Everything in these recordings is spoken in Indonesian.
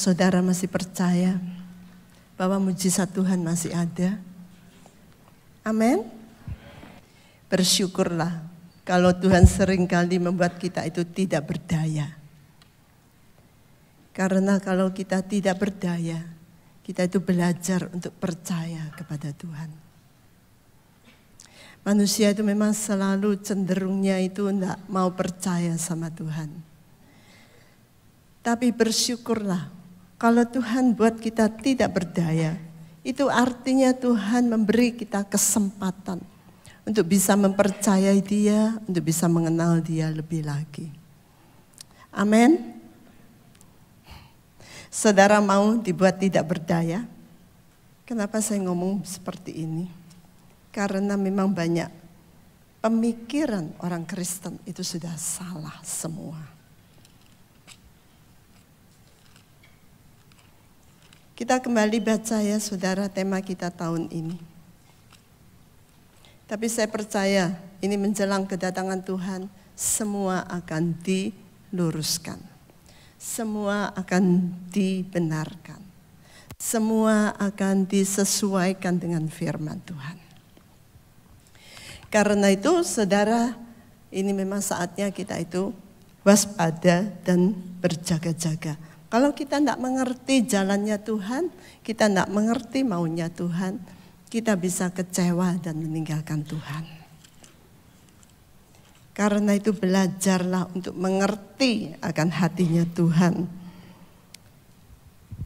Saudara masih percaya bahwa mujizat Tuhan masih ada? Amin. Bersyukurlah kalau Tuhan sering kali membuat kita itu tidak berdaya. Karena kalau kita tidak berdaya, kita itu belajar untuk percaya kepada Tuhan. Manusia itu memang selalu cenderungnya itu tidak mau percaya sama Tuhan. Tapi bersyukurlah kalau Tuhan buat kita tidak berdaya, itu artinya Tuhan memberi kita kesempatan untuk bisa mempercayai Dia, untuk bisa mengenal Dia lebih lagi. Amin. Saudara mau dibuat tidak berdaya? Kenapa saya ngomong seperti ini? Karena memang banyak pemikiran orang Kristen itu sudah salah semua. Kita kembali baca ya saudara tema kita tahun ini. Tapi saya percaya ini menjelang kedatangan Tuhan semua akan diluruskan semua akan dibenarkan. Semua akan disesuaikan dengan firman Tuhan. Karena itu saudara, ini memang saatnya kita itu waspada dan berjaga-jaga. Kalau kita tidak mengerti jalannya Tuhan, kita tidak mengerti maunya Tuhan, kita bisa kecewa dan meninggalkan Tuhan. Karena itu belajarlah untuk mengerti akan hatinya Tuhan.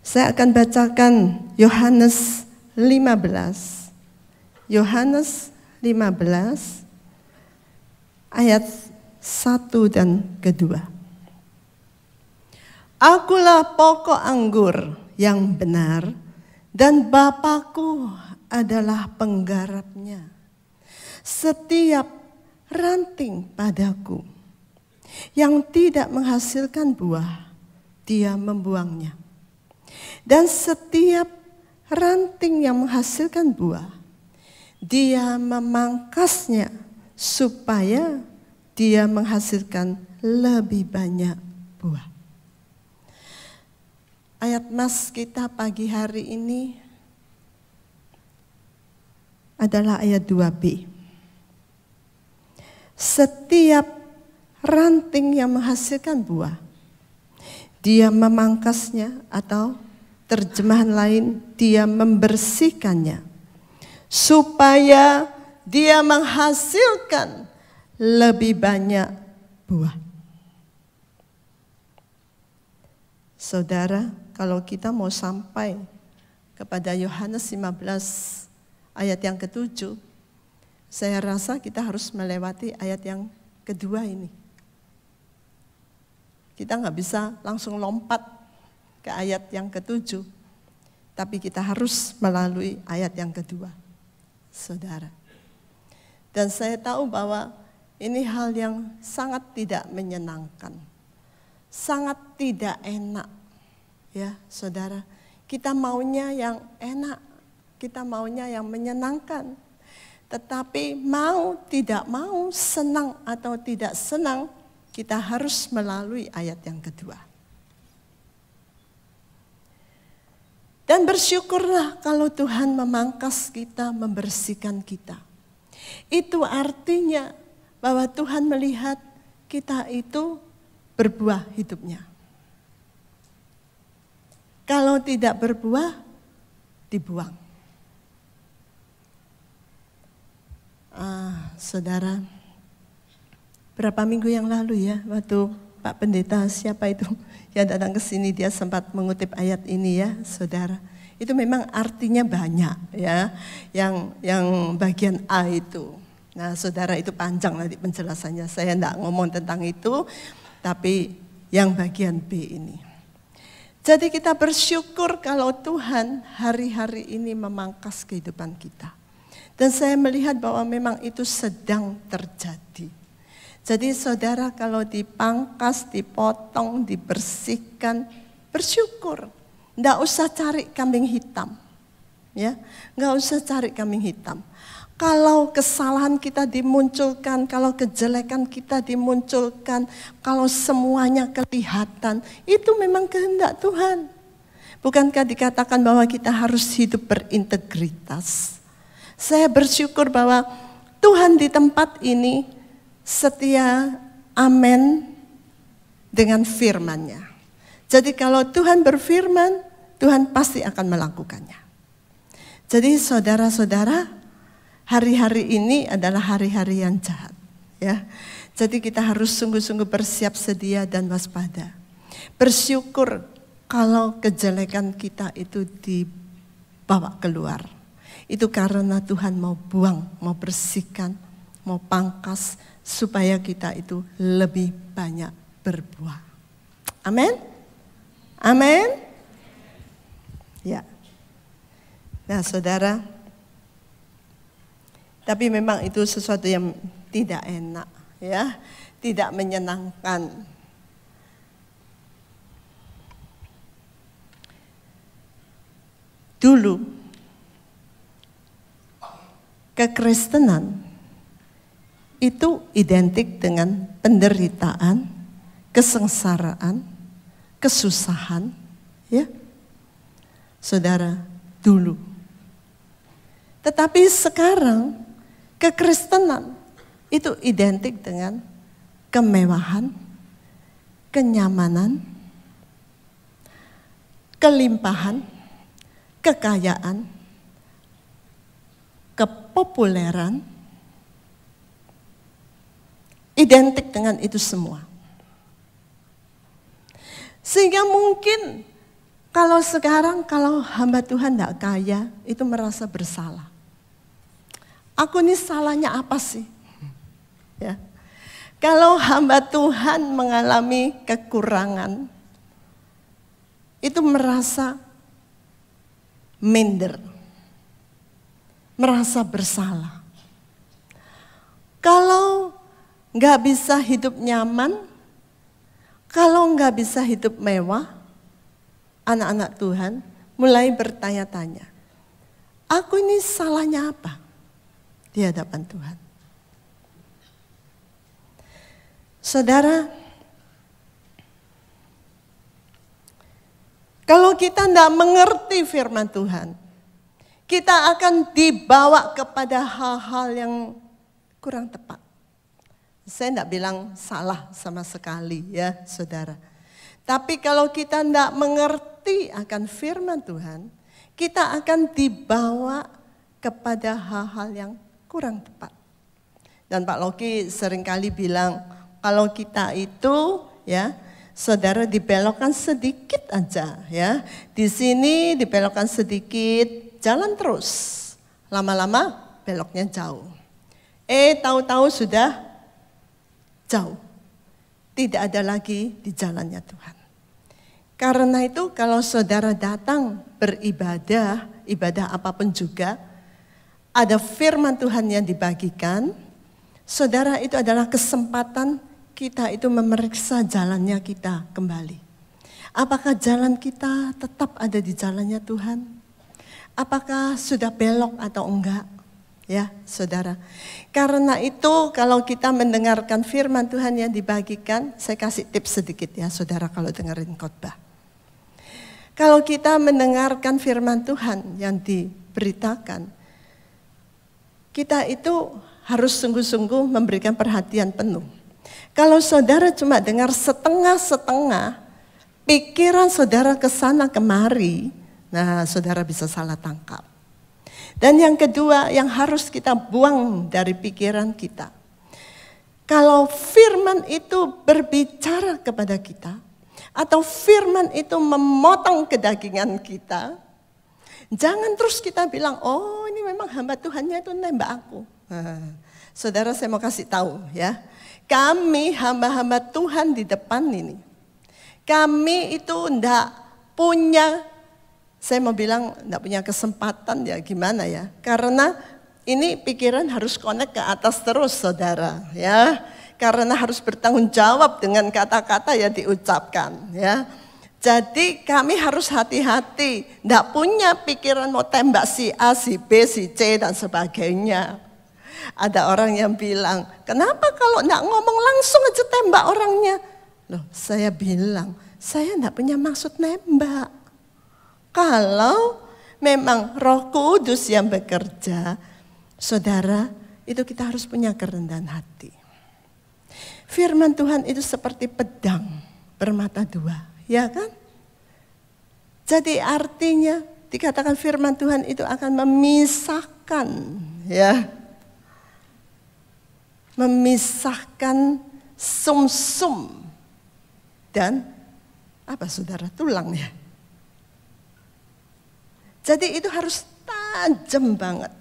Saya akan bacakan Yohanes 15. Yohanes 15 ayat 1 dan kedua. Akulah pokok anggur yang benar dan Bapakku adalah penggarapnya. Setiap ranting padaku yang tidak menghasilkan buah, dia membuangnya. Dan setiap ranting yang menghasilkan buah, dia memangkasnya supaya dia menghasilkan lebih banyak buah. Ayat mas kita pagi hari ini adalah ayat 2b. Setiap ranting yang menghasilkan buah, dia memangkasnya atau terjemahan lain dia membersihkannya supaya dia menghasilkan lebih banyak buah. Saudara, kalau kita mau sampai kepada Yohanes 15 ayat yang ketujuh, saya rasa kita harus melewati ayat yang kedua ini. Kita nggak bisa langsung lompat ke ayat yang ketujuh, tapi kita harus melalui ayat yang kedua, saudara. Dan saya tahu bahwa ini hal yang sangat tidak menyenangkan, sangat tidak enak, ya saudara. Kita maunya yang enak, kita maunya yang menyenangkan, tetapi mau tidak mau, senang atau tidak senang, kita harus melalui ayat yang kedua. Dan bersyukurlah kalau Tuhan memangkas kita, membersihkan kita. Itu artinya bahwa Tuhan melihat kita itu berbuah hidupnya. Kalau tidak berbuah, dibuang. Ah, saudara, berapa minggu yang lalu ya, waktu Pak Pendeta siapa itu yang datang ke sini dia sempat mengutip ayat ini ya, saudara. Itu memang artinya banyak ya, yang yang bagian A itu. Nah, saudara itu panjang nanti penjelasannya. Saya tidak ngomong tentang itu, tapi yang bagian B ini. Jadi kita bersyukur kalau Tuhan hari-hari ini memangkas kehidupan kita. Dan saya melihat bahwa memang itu sedang terjadi. Jadi saudara kalau dipangkas, dipotong, dibersihkan, bersyukur. Tidak usah cari kambing hitam. Ya, nggak usah cari kambing hitam. Kalau kesalahan kita dimunculkan, kalau kejelekan kita dimunculkan, kalau semuanya kelihatan, itu memang kehendak Tuhan. Bukankah dikatakan bahwa kita harus hidup berintegritas? Saya bersyukur bahwa Tuhan di tempat ini setia amen dengan firman-Nya. Jadi kalau Tuhan berfirman, Tuhan pasti akan melakukannya. Jadi saudara-saudara, hari-hari ini adalah hari-hari yang jahat, ya. Jadi kita harus sungguh-sungguh bersiap sedia dan waspada. Bersyukur kalau kejelekan kita itu dibawa keluar. Itu karena Tuhan mau buang, mau bersihkan, mau pangkas supaya kita itu lebih banyak berbuah. Amin. Amin. Ya. Nah, saudara, tapi memang itu sesuatu yang tidak enak, ya, tidak menyenangkan. Dulu, kekristenan itu identik dengan penderitaan, kesengsaraan, kesusahan, ya saudara, dulu. Tetapi sekarang kekristenan itu identik dengan kemewahan, kenyamanan, kelimpahan, kekayaan, kepopuleran, identik dengan itu semua. Sehingga mungkin kalau sekarang kalau hamba Tuhan tidak kaya, itu merasa bersalah. Aku ini salahnya apa sih? Ya. Kalau hamba Tuhan mengalami kekurangan, itu merasa minder, merasa bersalah. Kalau nggak bisa hidup nyaman, kalau nggak bisa hidup mewah, anak-anak Tuhan mulai bertanya-tanya, aku ini salahnya apa di hadapan Tuhan? Saudara, kalau kita tidak mengerti firman Tuhan, kita akan dibawa kepada hal-hal yang kurang tepat. Saya tidak bilang salah sama sekali ya saudara. Tapi kalau kita tidak mengerti akan firman Tuhan, kita akan dibawa kepada hal-hal yang kurang tepat. Dan Pak Loki sering kali bilang, kalau kita itu ya saudara dibelokkan sedikit aja ya. Di sini dibelokkan sedikit, jalan terus. Lama-lama beloknya jauh. Eh tahu-tahu sudah jauh. Tidak ada lagi di jalannya Tuhan. Karena itu kalau saudara datang beribadah, ibadah apa pun juga, ada firman Tuhan yang dibagikan, saudara itu adalah kesempatan kita itu memeriksa jalannya kita kembali. Apakah jalan kita tetap ada di jalannya Tuhan? Apakah sudah belok atau enggak? Ya, saudara. Karena itu kalau kita mendengarkan firman Tuhan yang dibagikan, saya kasih tips sedikit ya, saudara kalau dengerin khotbah. Kalau kita mendengarkan firman Tuhan yang diberitakan, kita itu harus sungguh-sungguh memberikan perhatian penuh. Kalau saudara cuma dengar setengah-setengah, pikiran saudara ke sana kemari, nah saudara bisa salah tangkap. Dan yang kedua yang harus kita buang dari pikiran kita. Kalau firman itu berbicara kepada kita, atau firman itu memotong kedagingan kita, jangan terus kita bilang, oh ini memang hamba Tuhannya itu nembak aku. Saudara saya mau kasih tahu ya, kami hamba-hamba Tuhan di depan ini, kami itu ndak punya, saya mau bilang ndak punya kesempatan ya gimana ya, karena ini pikiran harus connect ke atas terus saudara ya. Karena harus bertanggung jawab dengan kata-kata yang diucapkan ya. Jadi kami harus hati-hati, tidak punya pikiran mau tembak si A, si B, si C dan sebagainya. Ada orang yang bilang, kenapa kalau tidak ngomong langsung aja tembak orangnya? Loh saya bilang, saya tidak punya maksud nembak. Kalau memang roh kudus yang bekerja, saudara, itu kita harus punya kerendahan hati. Firman Tuhan itu seperti pedang bermata dua, ya kan? Jadi artinya dikatakan firman Tuhan itu akan memisahkan, ya. Memisahkan sumsum -sum dan apa saudara tulang ya. Jadi itu harus tajam banget.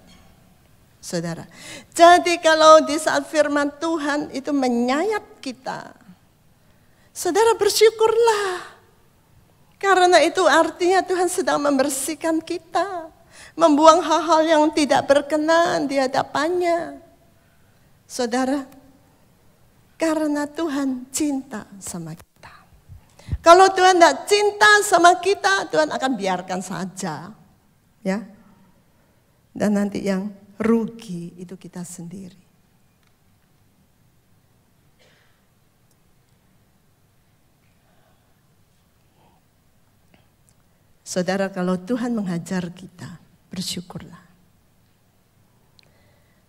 Saudara. Jadi kalau di saat firman Tuhan itu menyayat kita. Saudara bersyukurlah. Karena itu artinya Tuhan sedang membersihkan kita. Membuang hal-hal yang tidak berkenan di hadapannya. Saudara, karena Tuhan cinta sama kita. Kalau Tuhan tidak cinta sama kita, Tuhan akan biarkan saja. Ya. Dan nanti yang rugi itu kita sendiri. Saudara, kalau Tuhan menghajar kita, bersyukurlah.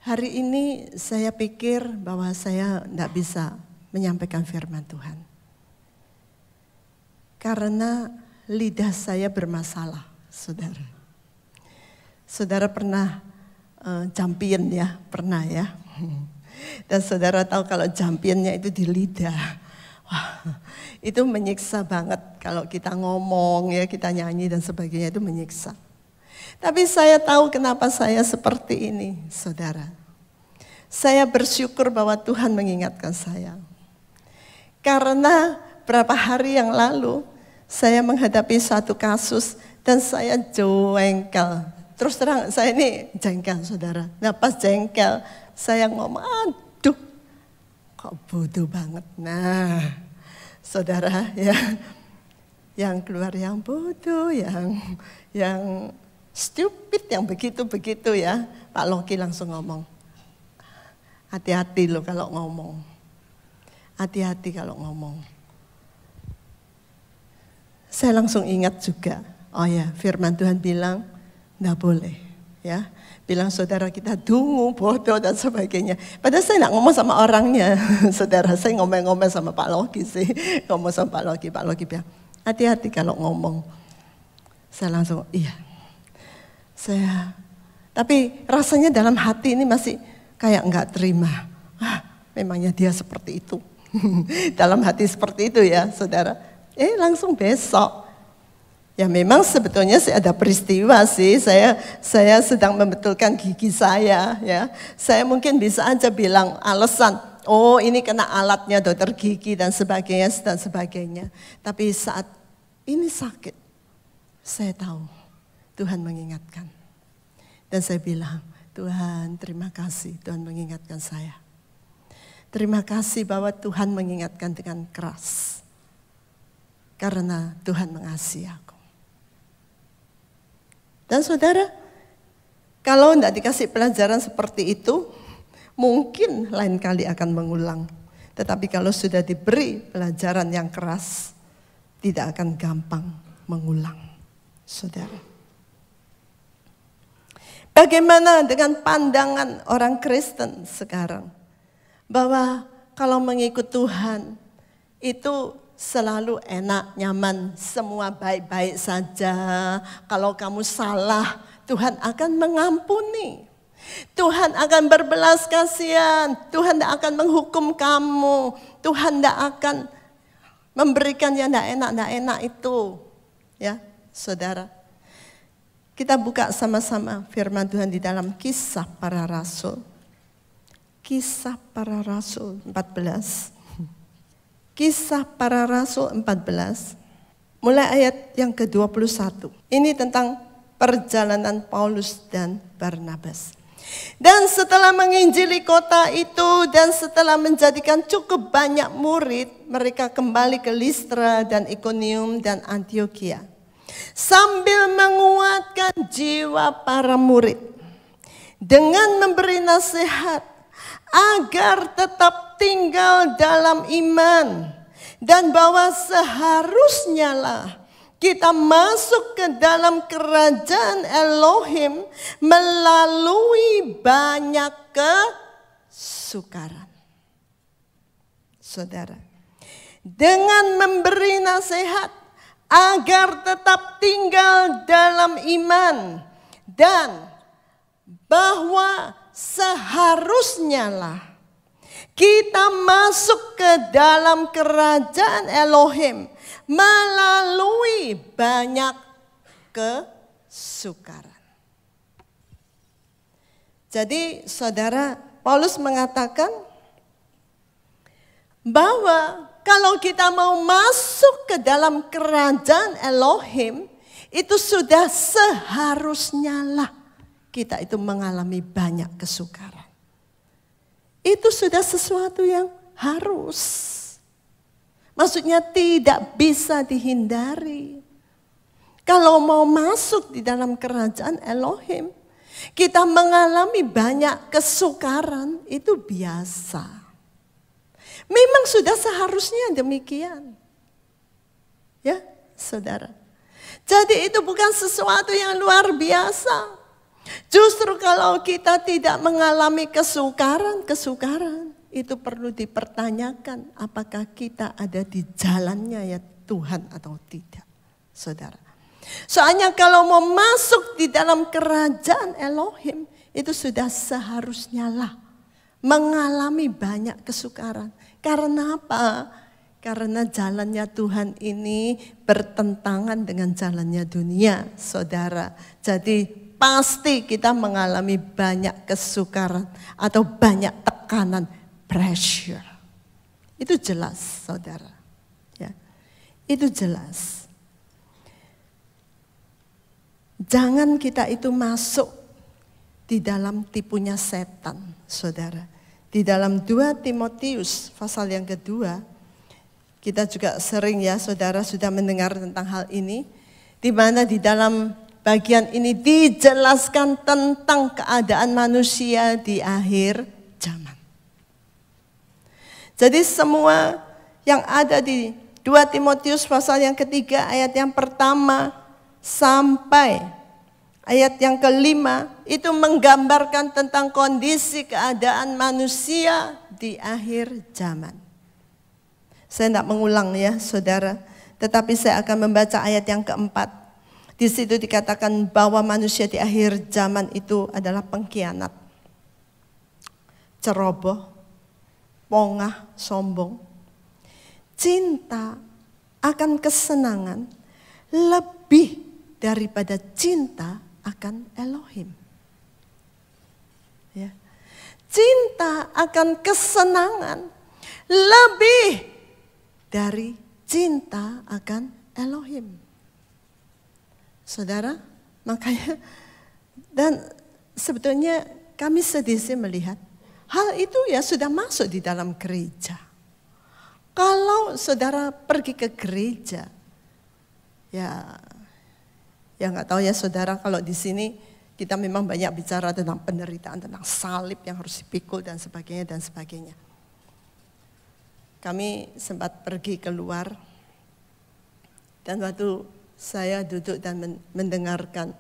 Hari ini saya pikir bahwa saya tidak bisa menyampaikan firman Tuhan. Karena lidah saya bermasalah, saudara. Saudara pernah uh, ya, pernah ya. Dan saudara tahu kalau championnya itu di lidah. Wah, itu menyiksa banget kalau kita ngomong ya, kita nyanyi dan sebagainya itu menyiksa. Tapi saya tahu kenapa saya seperti ini, saudara. Saya bersyukur bahwa Tuhan mengingatkan saya. Karena berapa hari yang lalu saya menghadapi satu kasus dan saya jengkel Terus terang saya ini jengkel saudara. Nah pas jengkel saya ngomong aduh kok bodoh banget. Nah saudara ya yang keluar yang bodoh, yang yang stupid, yang begitu-begitu ya. Pak Loki langsung ngomong, hati-hati loh kalau ngomong. Hati-hati kalau ngomong. Saya langsung ingat juga, oh ya firman Tuhan bilang, tidak boleh. Ya, bilang saudara kita dungu, bodoh dan sebagainya. Padahal saya tidak ngomong sama orangnya, saudara. Saya ngomong-ngomong sama Pak Loki sih, ngomong sama Pak Loki. Pak Loki bilang, hati-hati kalau ngomong. Saya langsung, iya. Saya, tapi rasanya dalam hati ini masih kayak nggak terima. Ah, memangnya dia seperti itu. dalam hati seperti itu ya, saudara. Eh, langsung besok Ya memang sebetulnya ada peristiwa sih, saya saya sedang membetulkan gigi saya ya. Saya mungkin bisa aja bilang alasan, oh ini kena alatnya dokter gigi dan sebagainya dan sebagainya. Tapi saat ini sakit, saya tahu Tuhan mengingatkan. Dan saya bilang, Tuhan terima kasih Tuhan mengingatkan saya. Terima kasih bahwa Tuhan mengingatkan dengan keras. Karena Tuhan mengasihi aku. Dan saudara, kalau tidak dikasih pelajaran seperti itu, mungkin lain kali akan mengulang. Tetapi kalau sudah diberi pelajaran yang keras, tidak akan gampang mengulang, saudara. Bagaimana dengan pandangan orang Kristen sekarang? Bahwa kalau mengikut Tuhan, itu selalu enak, nyaman, semua baik-baik saja. Kalau kamu salah, Tuhan akan mengampuni. Tuhan akan berbelas kasihan. Tuhan tidak akan menghukum kamu. Tuhan tidak akan memberikan yang tidak enak, tidak enak itu. Ya, saudara. Kita buka sama-sama firman Tuhan di dalam kisah para rasul. Kisah para rasul 14. Kisah para Rasul 14, mulai ayat yang ke-21. Ini tentang perjalanan Paulus dan Barnabas. Dan setelah menginjili kota itu dan setelah menjadikan cukup banyak murid, mereka kembali ke Listra dan Iconium dan Antioquia. Sambil menguatkan jiwa para murid dengan memberi nasihat agar tetap tinggal dalam iman dan bahwa seharusnya lah kita masuk ke dalam kerajaan Elohim melalui banyak kesukaran. Saudara, dengan memberi nasihat agar tetap tinggal dalam iman dan bahwa seharusnya lah kita masuk ke dalam kerajaan Elohim melalui banyak kesukaran. Jadi saudara Paulus mengatakan bahwa kalau kita mau masuk ke dalam kerajaan Elohim itu sudah seharusnya lah kita itu mengalami banyak kesukaran. Itu sudah sesuatu yang harus. Maksudnya tidak bisa dihindari. Kalau mau masuk di dalam kerajaan Elohim, kita mengalami banyak kesukaran, itu biasa. Memang sudah seharusnya demikian. Ya, saudara. Jadi itu bukan sesuatu yang luar biasa. Justru kalau kita tidak mengalami kesukaran-kesukaran, itu perlu dipertanyakan apakah kita ada di jalannya ya Tuhan atau tidak. Saudara. Soalnya kalau mau masuk di dalam kerajaan Elohim itu sudah seharusnya lah mengalami banyak kesukaran. Karena apa? Karena jalannya Tuhan ini bertentangan dengan jalannya dunia, saudara. Jadi pasti kita mengalami banyak kesukaran atau banyak tekanan pressure. Itu jelas, saudara. Ya, itu jelas. Jangan kita itu masuk di dalam tipunya setan, saudara. Di dalam 2 Timotius pasal yang kedua, kita juga sering ya saudara sudah mendengar tentang hal ini. Di mana di dalam bagian ini dijelaskan tentang keadaan manusia di akhir zaman. Jadi semua yang ada di 2 Timotius pasal yang ketiga ayat yang pertama sampai ayat yang kelima itu menggambarkan tentang kondisi keadaan manusia di akhir zaman. Saya tidak mengulang ya saudara, tetapi saya akan membaca ayat yang keempat. Di situ dikatakan bahwa manusia di akhir zaman itu adalah pengkhianat, ceroboh, pongah, sombong. Cinta akan kesenangan lebih daripada cinta akan Elohim. Ya. Cinta akan kesenangan lebih dari cinta akan Elohim. Saudara, makanya dan sebetulnya kami sedih sih melihat Hal itu ya sudah masuk di dalam gereja. Kalau saudara pergi ke gereja, ya ya nggak tahu ya saudara kalau di sini kita memang banyak bicara tentang penderitaan, tentang salib yang harus dipikul dan sebagainya dan sebagainya. Kami sempat pergi keluar dan waktu saya duduk dan mendengarkan,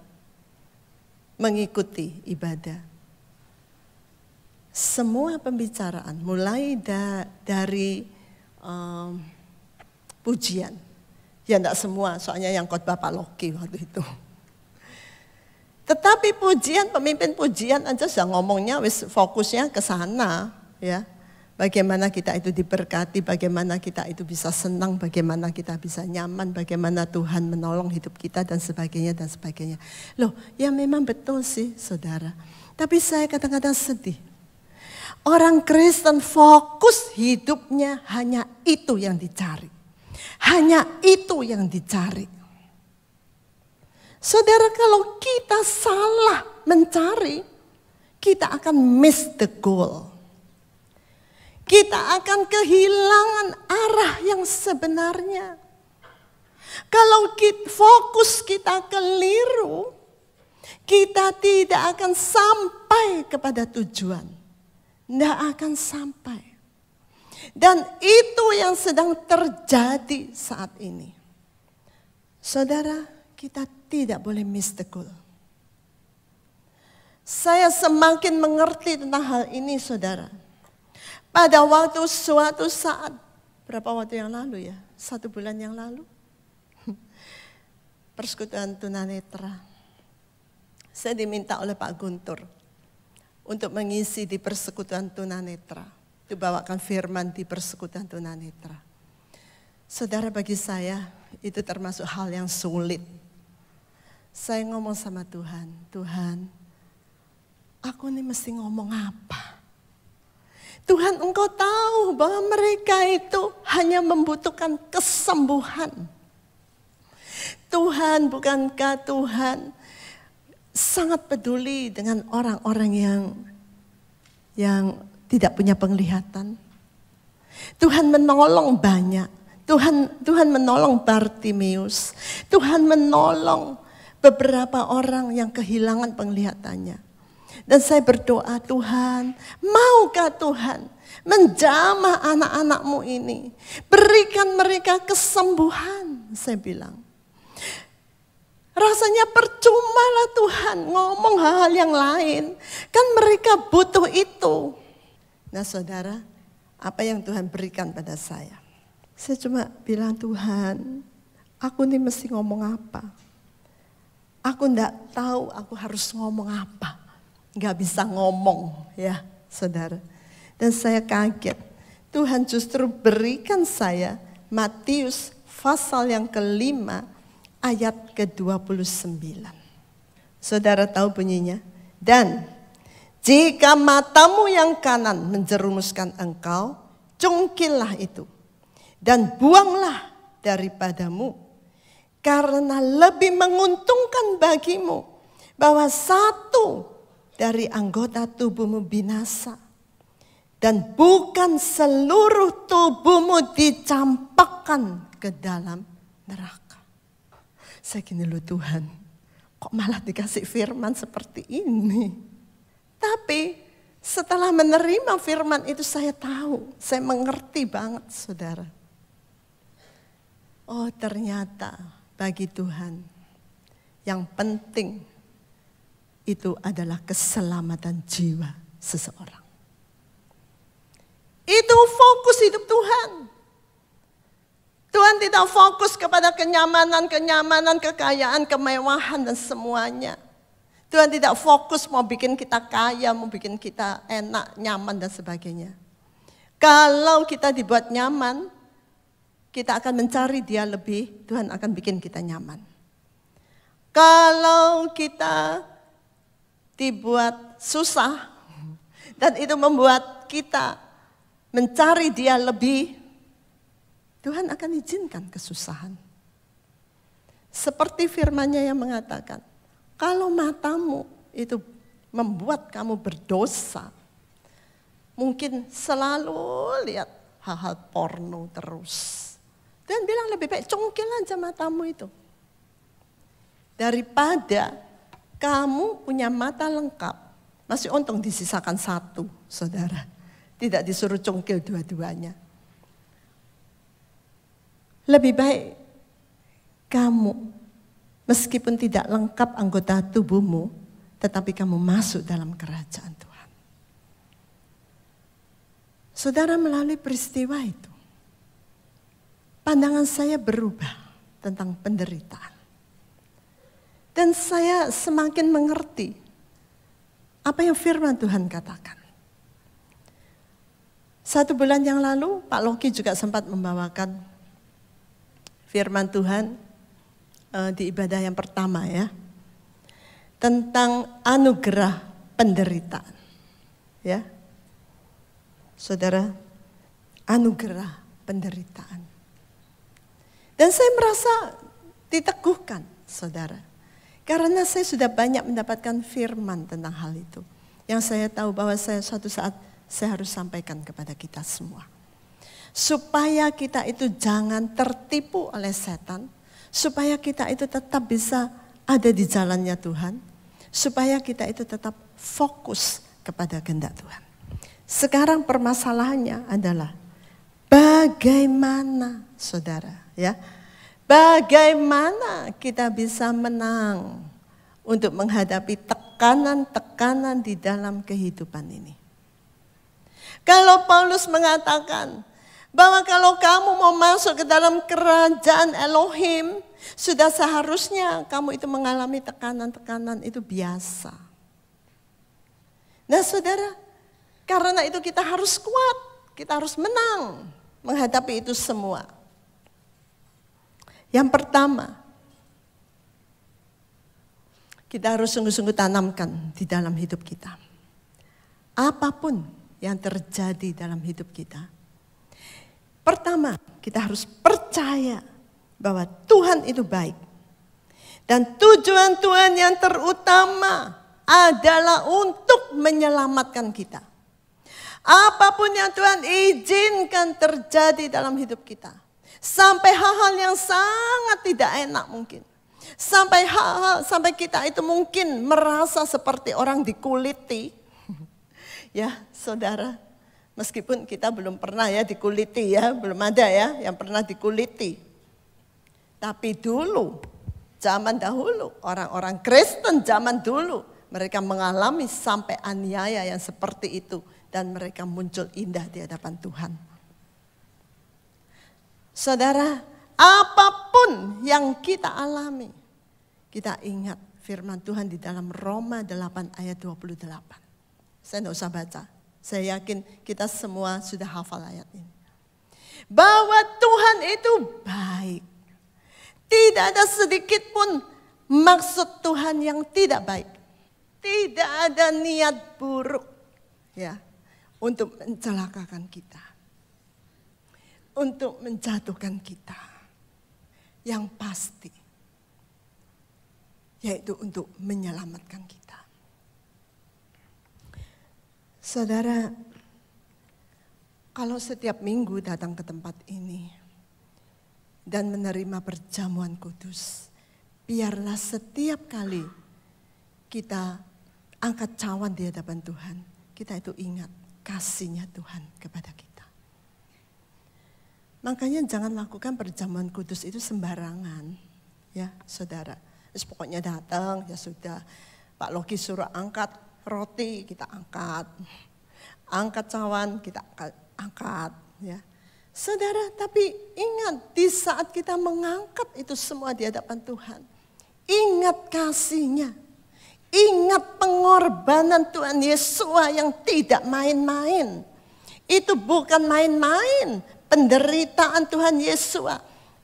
mengikuti ibadah semua pembicaraan mulai da, dari um, pujian. Ya enggak semua, soalnya yang khotbah Pak Loki waktu itu. Tetapi pujian, pemimpin pujian aja sudah ngomongnya fokusnya ke sana, ya. Bagaimana kita itu diberkati, bagaimana kita itu bisa senang, bagaimana kita bisa nyaman, bagaimana Tuhan menolong hidup kita dan sebagainya dan sebagainya. Loh, ya memang betul sih saudara. Tapi saya kadang-kadang sedih. Orang Kristen fokus hidupnya hanya itu yang dicari. Hanya itu yang dicari. Saudara kalau kita salah mencari, kita akan miss the goal. Kita akan kehilangan arah yang sebenarnya. Kalau kita, fokus kita keliru, kita tidak akan sampai kepada tujuan tidak akan sampai. Dan itu yang sedang terjadi saat ini. Saudara, kita tidak boleh miss the goal. Saya semakin mengerti tentang hal ini, saudara. Pada waktu suatu saat, berapa waktu yang lalu ya? Satu bulan yang lalu. Persekutuan tunanetra. Saya diminta oleh Pak Guntur untuk mengisi di persekutuan tunanetra. Itu bawakan firman di persekutuan tunanetra. Saudara bagi saya itu termasuk hal yang sulit. Saya ngomong sama Tuhan, Tuhan aku ini mesti ngomong apa? Tuhan engkau tahu bahwa mereka itu hanya membutuhkan kesembuhan. Tuhan bukankah Tuhan sangat peduli dengan orang-orang yang yang tidak punya penglihatan. Tuhan menolong banyak. Tuhan Tuhan menolong Bartimius. Tuhan menolong beberapa orang yang kehilangan penglihatannya. Dan saya berdoa Tuhan, maukah Tuhan menjamah anak-anakmu ini. Berikan mereka kesembuhan, saya bilang. Rasanya percuma lah Tuhan ngomong hal-hal yang lain. Kan mereka butuh itu. Nah saudara, apa yang Tuhan berikan pada saya? Saya cuma bilang Tuhan, aku ini mesti ngomong apa? Aku enggak tahu aku harus ngomong apa nggak bisa ngomong ya saudara. Dan saya kaget. Tuhan justru berikan saya Matius pasal yang kelima ayat ke-29. Saudara tahu bunyinya? Dan jika matamu yang kanan menjerumuskan engkau, cungkillah itu. Dan buanglah daripadamu. Karena lebih menguntungkan bagimu bahwa satu dari anggota tubuhmu binasa. Dan bukan seluruh tubuhmu dicampakkan ke dalam neraka. Saya gini loh Tuhan, kok malah dikasih firman seperti ini. Tapi setelah menerima firman itu saya tahu, saya mengerti banget saudara. Oh ternyata bagi Tuhan yang penting itu adalah keselamatan jiwa seseorang. Itu fokus hidup Tuhan. Tuhan tidak fokus kepada kenyamanan-kenyamanan, kekayaan, kemewahan dan semuanya. Tuhan tidak fokus mau bikin kita kaya, mau bikin kita enak, nyaman dan sebagainya. Kalau kita dibuat nyaman, kita akan mencari dia lebih, Tuhan akan bikin kita nyaman. Kalau kita dibuat susah dan itu membuat kita mencari dia lebih, Tuhan akan izinkan kesusahan. Seperti firmannya yang mengatakan, kalau matamu itu membuat kamu berdosa, mungkin selalu lihat hal-hal porno terus. Dan bilang lebih baik congkel aja matamu itu. Daripada kamu punya mata lengkap. Masih untung disisakan satu, saudara. Tidak disuruh congkil dua-duanya. Lebih baik kamu, meskipun tidak lengkap anggota tubuhmu, tetapi kamu masuk dalam kerajaan Tuhan. Saudara melalui peristiwa itu, pandangan saya berubah tentang penderitaan. Dan saya semakin mengerti apa yang firman Tuhan katakan. Satu bulan yang lalu Pak Loki juga sempat membawakan firman Tuhan uh, di ibadah yang pertama ya. Tentang anugerah penderitaan. Ya. Saudara, anugerah penderitaan. Dan saya merasa diteguhkan, saudara karena saya sudah banyak mendapatkan firman tentang hal itu. Yang saya tahu bahwa saya suatu saat saya harus sampaikan kepada kita semua. Supaya kita itu jangan tertipu oleh setan. Supaya kita itu tetap bisa ada di jalannya Tuhan. Supaya kita itu tetap fokus kepada kehendak Tuhan. Sekarang permasalahannya adalah bagaimana saudara ya Bagaimana kita bisa menang untuk menghadapi tekanan-tekanan di dalam kehidupan ini? Kalau Paulus mengatakan bahwa kalau kamu mau masuk ke dalam kerajaan Elohim, sudah seharusnya kamu itu mengalami tekanan-tekanan itu biasa. Nah saudara, karena itu kita harus kuat, kita harus menang menghadapi itu semua. Yang pertama, kita harus sungguh-sungguh tanamkan di dalam hidup kita. Apa pun yang terjadi dalam hidup kita. Pertama, kita harus percaya bahwa Tuhan itu baik. Dan tujuan Tuhan yang terutama adalah untuk menyelamatkan kita. Apa pun yang Tuhan izinkan terjadi dalam hidup kita Sampai hal-hal yang sangat tidak enak mungkin. Sampai hal-hal sampai kita itu mungkin merasa seperti orang dikuliti. ya, Saudara. Meskipun kita belum pernah ya dikuliti ya, belum ada ya yang pernah dikuliti. Tapi dulu, zaman dahulu, orang-orang Kristen zaman dulu, mereka mengalami sampai aniaya yang seperti itu dan mereka muncul indah di hadapan Tuhan. Saudara, apa pun yang kita alami, kita ingat firman Tuhan di dalam Roma 8 ayat 28. Saya tidak usah baca. Saya yakin kita semua sudah hafal ayat ini. Bahwa Tuhan itu baik. Tidak ada sedikit pun maksud Tuhan yang tidak baik. Tidak ada niat buruk ya untuk mencelakakan kita untuk menjatuhkan kita. Yang pasti, yaitu untuk menyelamatkan kita. Saudara, kalau setiap minggu datang ke tempat ini dan menerima perjamuan kudus, biarlah setiap kali kita angkat cawan di hadapan Tuhan, kita itu ingat kasihnya Tuhan kepada kita. Makanya jangan lakukan perjamuan kudus itu sembarangan. Ya, saudara. Terus pokoknya datang, ya sudah. Pak Loki suruh angkat roti, kita angkat. Angkat cawan, kita angkat. Ya. Saudara, tapi ingat di saat kita mengangkat itu semua di hadapan Tuhan. Ingat kasihnya. Ingat pengorbanan Tuhan Yesus yang tidak main-main. Itu bukan main-main penderitaan Tuhan Yesus.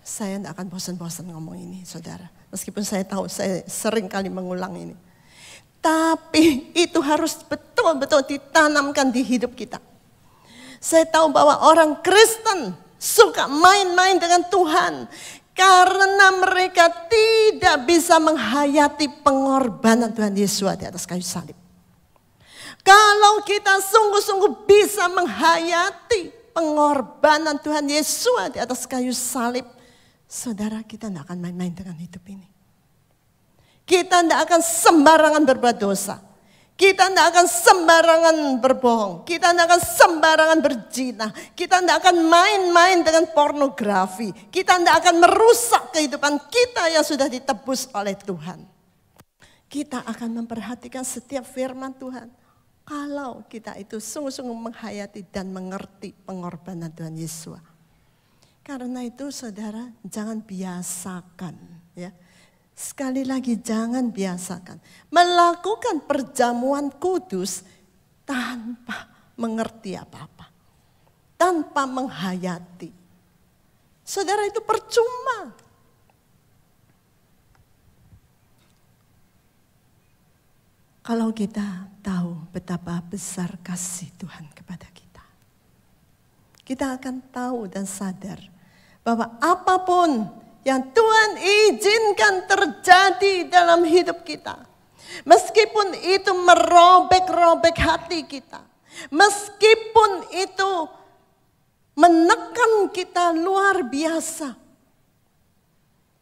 Saya tidak akan bosan-bosan ngomong ini saudara. Meskipun saya tahu saya sering kali mengulang ini. Tapi itu harus betul-betul ditanamkan di hidup kita. Saya tahu bahwa orang Kristen suka main-main dengan Tuhan. Karena mereka tidak bisa menghayati pengorbanan Tuhan Yesus di atas kayu salib. Kalau kita sungguh-sungguh bisa menghayati pengorbanan Tuhan Yesus di atas kayu salib, saudara kita tidak akan main-main dengan hidup ini. Kita tidak akan sembarangan berbuat dosa. Kita tidak akan sembarangan berbohong. Kita tidak akan sembarangan berzina. Kita tidak akan main-main dengan pornografi. Kita tidak akan merusak kehidupan kita yang sudah ditebus oleh Tuhan. Kita akan memperhatikan setiap firman Tuhan. Kalau kita itu sungguh-sungguh menghayati dan mengerti pengorbanan Tuhan Yesus. Karena itu saudara jangan biasakan ya. Sekali lagi jangan biasakan melakukan perjamuan kudus tanpa mengerti apa-apa. Tanpa menghayati. Saudara itu percuma. Kalau kita tahu betapa besar kasih Tuhan kepada kita. Kita akan tahu dan sadar bahwa apa pun yang Tuhan izinkan terjadi dalam hidup kita. Meskipun itu merobek-robek hati kita. Meskipun itu menekan kita luar biasa.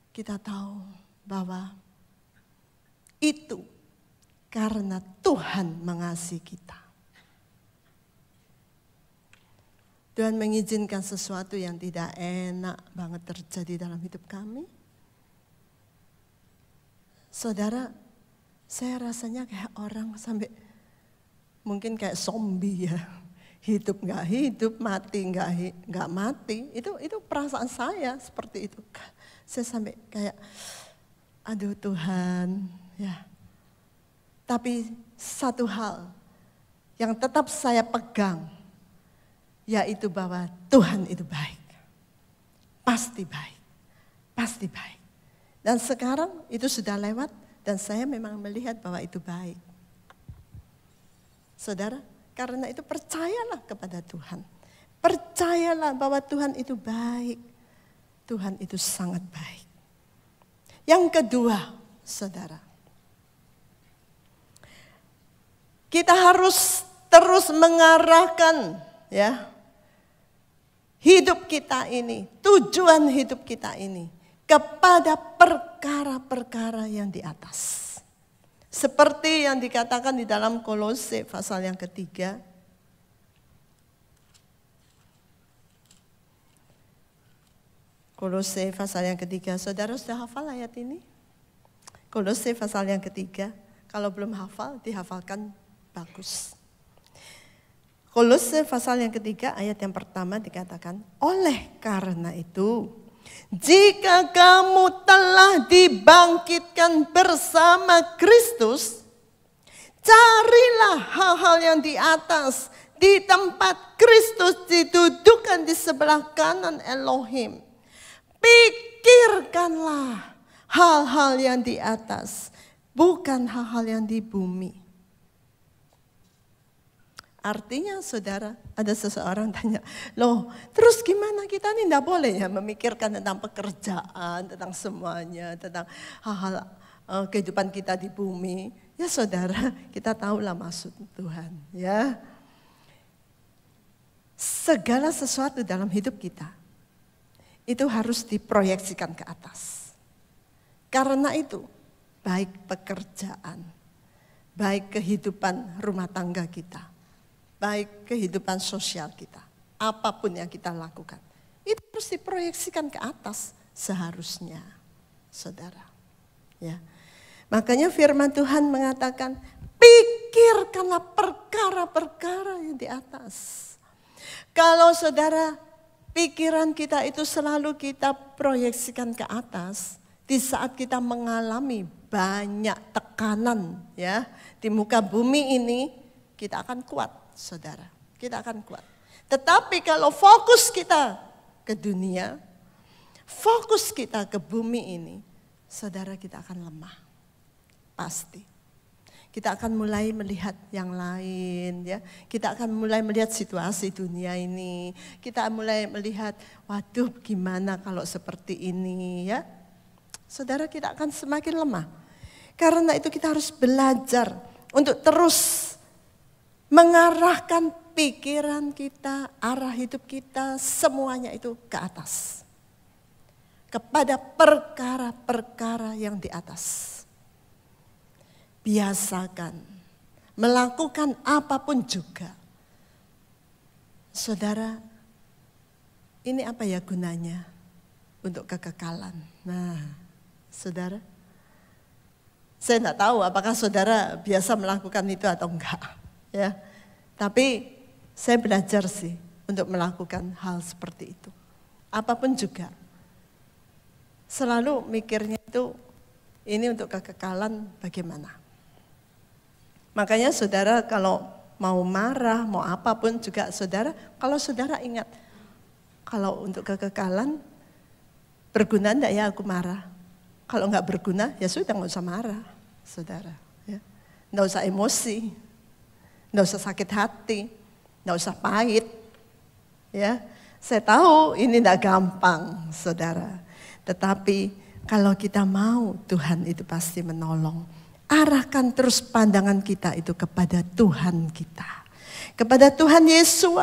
Kita tahu bahwa itu karena Tuhan mengasihi kita. Tuhan mengizinkan sesuatu yang tidak enak banget terjadi dalam hidup kami. Saudara, saya rasanya kayak orang sampai mungkin kayak zombie ya. Hidup nggak hidup, mati nggak nggak mati. Itu itu perasaan saya seperti itu. Saya sampai kayak, aduh Tuhan, ya. Tapi satu hal yang tetap saya pegang, yaitu bahwa Tuhan itu baik. Pasti baik. Pasti baik. Dan sekarang itu sudah lewat dan saya memang melihat bahwa itu baik. Saudara, karena itu percayalah kepada Tuhan. Percayalah bahwa Tuhan itu baik. Tuhan itu sangat baik. Yang kedua, saudara. Kita harus terus mengarahkan ya hidup kita ini, tujuan hidup kita ini kepada perkara-perkara yang di atas. Seperti yang dikatakan di dalam Kolose pasal yang ketiga. Kolose pasal yang ketiga. Saudara sudah hafal ayat ini? Kolose pasal yang ketiga. Kalau belum hafal, dihafalkan bagus. Kolose pasal yang ketiga ayat yang pertama dikatakan, oleh karena itu jika kamu telah dibangkitkan bersama Kristus, carilah hal-hal yang di atas, di tempat Kristus didudukan di sebelah kanan Elohim. Pikirkanlah hal-hal yang di atas, bukan hal-hal yang di bumi. Artinya saudara, ada seseorang tanya, loh terus gimana kita ini tidak boleh ya memikirkan tentang pekerjaan, tentang semuanya, tentang hal-hal uh, kehidupan kita di bumi. Ya saudara, kita tahulah maksud Tuhan ya. Segala sesuatu dalam hidup kita itu harus diproyeksikan ke atas. Karena itu, baik pekerjaan, baik kehidupan rumah tangga kita, baik kehidupan sosial kita, apa pun yang kita lakukan, itu harus diproyeksikan ke atas seharusnya, saudara. Ya, makanya Firman Tuhan mengatakan, pikirkanlah perkara-perkara yang di atas. Kalau saudara pikiran kita itu selalu kita proyeksikan ke atas, di saat kita mengalami banyak tekanan ya di muka bumi ini, kita akan kuat saudara. Kita akan kuat. Tetapi kalau fokus kita ke dunia, fokus kita ke bumi ini, saudara kita akan lemah. Pasti. Kita akan mulai melihat yang lain ya. Kita akan mulai melihat situasi dunia ini. Kita mulai melihat, waduh gimana kalau seperti ini ya. Saudara kita akan semakin lemah. Karena itu kita harus belajar untuk terus mengarahkan pikiran kita, arah hidup kita, semuanya itu ke atas. Kepada perkara-perkara yang di atas. Biasakan melakukan apa pun juga. Saudara, ini apa ya gunanya untuk kekekalan? Nah, saudara, saya tidak tahu apakah saudara biasa melakukan itu atau enggak ya. Tapi saya belajar sih untuk melakukan hal seperti itu. Apa pun juga. Selalu mikirnya itu ini untuk kekekalan bagaimana. Makanya saudara kalau mau marah, mau apa pun juga saudara, kalau saudara ingat, kalau untuk kekekalan, berguna enggak ya aku marah? Kalau enggak berguna, ya sudah enggak usah marah, saudara. Ya. Usah emosi, Nggak usah sakit hati, nggak usah pahit. Ya, saya tahu ini tidak gampang, saudara. Tetapi kalau kita mau, Tuhan itu pasti menolong. Arahkan terus pandangan kita itu kepada Tuhan kita. Kepada Tuhan Yesus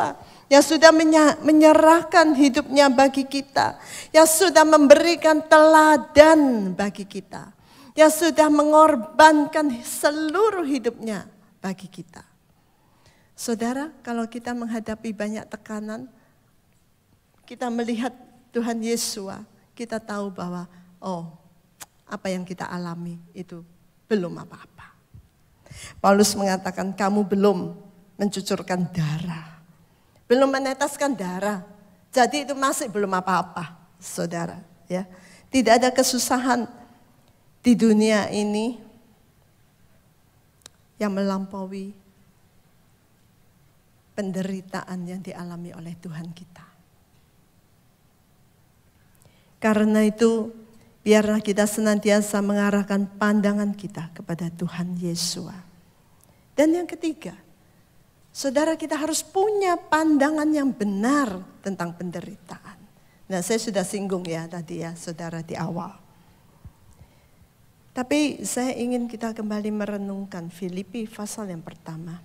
yang sudah menyerahkan hidupnya bagi kita. Yang sudah memberikan teladan bagi kita. Yang sudah mengorbankan seluruh hidupnya bagi kita. Saudara, kalau kita menghadapi banyak tekanan, kita melihat Tuhan Yesus, kita tahu bahwa oh, apa yang kita alami itu belum apa-apa. Paulus mengatakan kamu belum mencucurkan darah. Belum meneteskan darah. Jadi itu masih belum apa-apa, Saudara, ya. Tidak ada kesusahan di dunia ini yang melampaui penderitaan yang dialami oleh Tuhan kita. Karena itu, biarlah kita senantiasa mengarahkan pandangan kita kepada Tuhan Yesus. Dan yang ketiga, saudara kita harus punya pandangan yang benar tentang penderitaan. Nah saya sudah singgung ya tadi ya saudara di awal. Tapi saya ingin kita kembali merenungkan Filipi pasal yang pertama.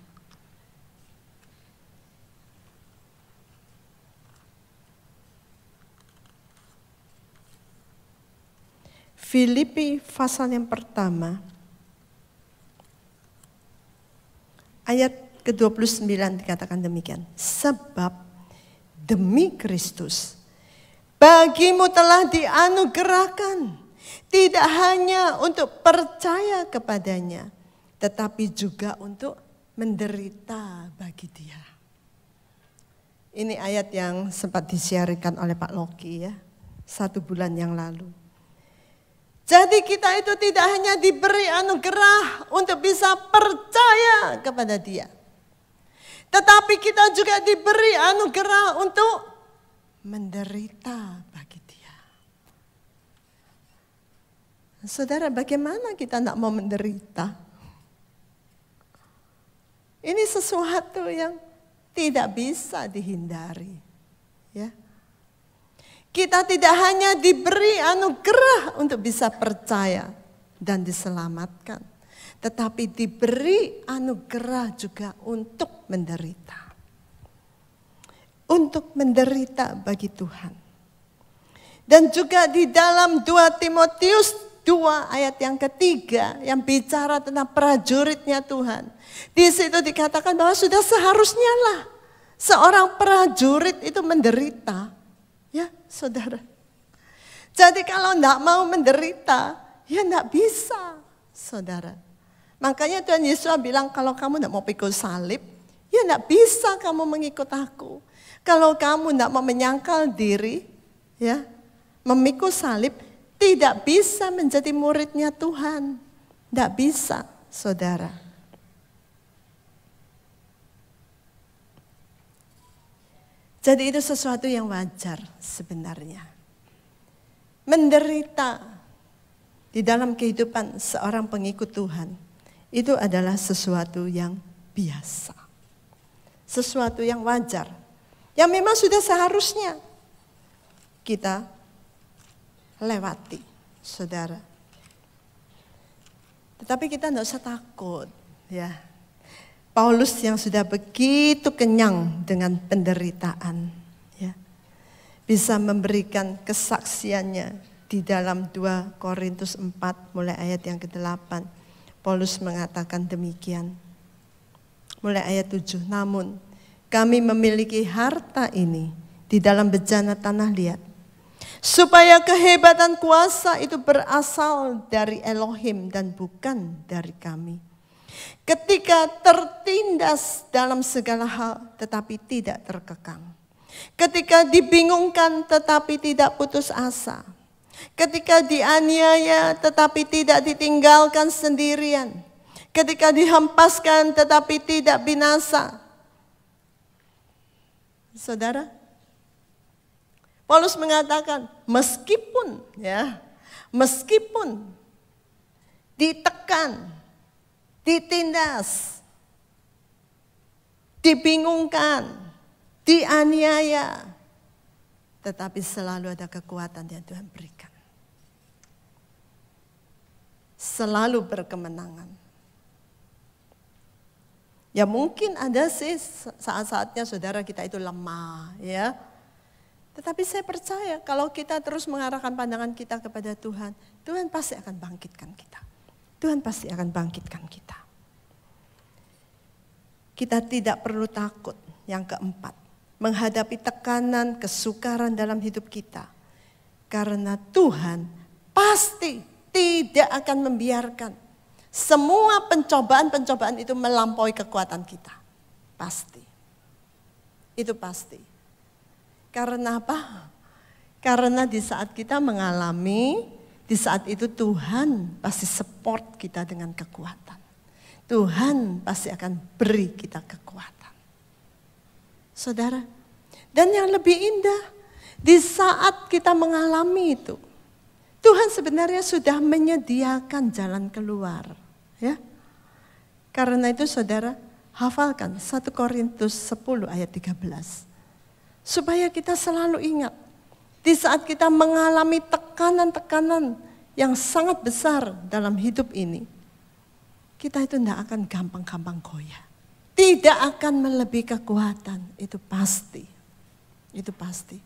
Filipi pasal yang pertama ayat ke-29 dikatakan demikian. Sebab demi Kristus bagimu telah dianugerahkan tidak hanya untuk percaya kepadanya tetapi juga untuk menderita bagi dia. Ini ayat yang sempat disiarkan oleh Pak Loki ya, satu bulan yang lalu. Jadi kita itu tidak hanya diberi anugerah untuk bisa percaya kepada dia. Tetapi kita juga diberi anugerah untuk menderita bagi dia. Saudara bagaimana kita tidak mau menderita? Ini sesuatu yang tidak bisa dihindari. Ya. Kita tidak hanya diberi anugerah untuk bisa percaya dan diselamatkan, tetapi diberi anugerah juga untuk menderita. Untuk menderita bagi Tuhan. Dan juga di dalam 2 Timotius 2 ayat yang ketiga yang bicara tentang prajuritnya Tuhan. Di situ dikatakan bahwa sudah seharusnya lah seorang prajurit itu menderita Ya, saudara. Jadi kalau tidak mau menderita, ya tidak bisa, saudara. Makanya Tuhan Yesus bilang kalau kamu tidak mau pikul salib, ya tidak bisa kamu mengikut aku. Kalau kamu tidak mau menyangkal diri, ya memikul salib, tidak bisa menjadi muridnya Tuhan. Tidak bisa, saudara. Jadi itu sesuatu yang wajar sebenarnya. Menderita di dalam kehidupan seorang pengikut Tuhan itu adalah sesuatu yang biasa. Sesuatu yang wajar. Yang memang sudah seharusnya kita lewati, saudara. Tetapi kita tidak usah takut, ya Paulus yang sudah begitu kenyang dengan penderitaan ya, bisa memberikan kesaksiannya di dalam 2 Korintus 4 mulai ayat yang ke-8. Paulus mengatakan demikian. Mulai ayat 7. Namun kami memiliki harta ini di dalam bejana tanah liat. Supaya kehebatan kuasa itu berasal dari Elohim dan bukan dari kami Ketika tertindas dalam segala hal tetapi tidak terkekang. Ketika dibingungkan tetapi tidak putus asa. Ketika dianiaya tetapi tidak ditinggalkan sendirian. Ketika dihempaskan tetapi tidak binasa. Saudara, Paulus mengatakan meskipun ya, meskipun ditekan, ditindas, dibingungkan, dianiaya. Tetapi selalu ada kekuatan yang Tuhan berikan. Selalu berkemenangan. Ya mungkin ada sih saat-saatnya saudara kita itu lemah ya. Tetapi saya percaya kalau kita terus mengarahkan pandangan kita kepada Tuhan, Tuhan pasti akan bangkitkan kita. Tuhan pasti akan bangkitkan kita. Kita tidak perlu takut. Yang keempat, menghadapi tekanan, kesukaran dalam hidup kita. Karena Tuhan pasti tidak akan membiarkan semua pencobaan-pencobaan itu melampaui kekuatan kita. Pasti. Itu pasti. Karena apa? Karena di saat kita mengalami, di saat itu Tuhan pasti support kita dengan kekuatan. Tuhan pasti akan beri kita kekuatan. Saudara, dan yang lebih indah, di saat kita mengalami itu, Tuhan sebenarnya sudah menyediakan jalan keluar. Ya. Karena itu saudara hafalkan 1 Korintus 10 ayat 13. Supaya kita selalu ingat di saat kita mengalami tekanan-tekanan yang sangat besar dalam hidup ini, kita itu tidak akan gampang-gampang goyah. Tidak akan melebihi kekuatan, itu pasti. Itu pasti.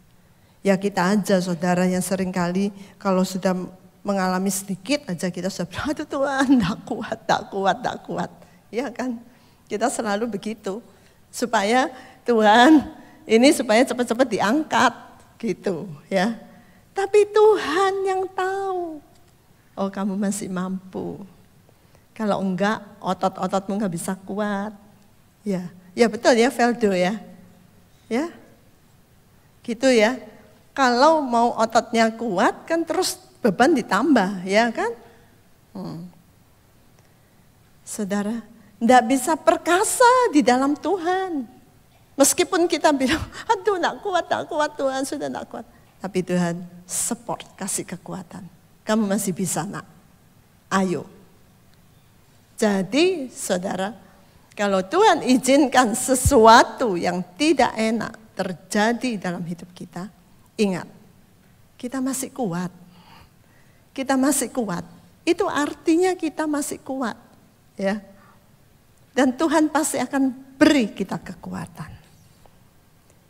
Ya kita aja saudara yang sering kali kalau sudah mengalami sedikit aja kita sudah aduh Tuhan, tak kuat, tak kuat, tak kuat. Ya kan? Kita selalu begitu. Supaya Tuhan, ini supaya cepat-cepat diangkat gitu ya. Tapi Tuhan yang tahu. Oh kamu masih mampu. Kalau enggak, otot-ototmu enggak bisa kuat. Ya, ya betul ya Feldo ya. Ya, gitu ya. Kalau mau ototnya kuat kan terus beban ditambah, ya kan? Hmm. Saudara, tidak bisa perkasa di dalam Tuhan. Meskipun kita bilang, aduh nak kuat, tak kuat Tuhan, sudah tak kuat. Tapi Tuhan support, kasih kekuatan. Kamu masih bisa nak, ayo. Jadi saudara, kalau Tuhan izinkan sesuatu yang tidak enak terjadi dalam hidup kita, ingat, kita masih kuat kita masih kuat. Itu artinya kita masih kuat. Ya. Dan Tuhan pasti akan beri kita kekuatan.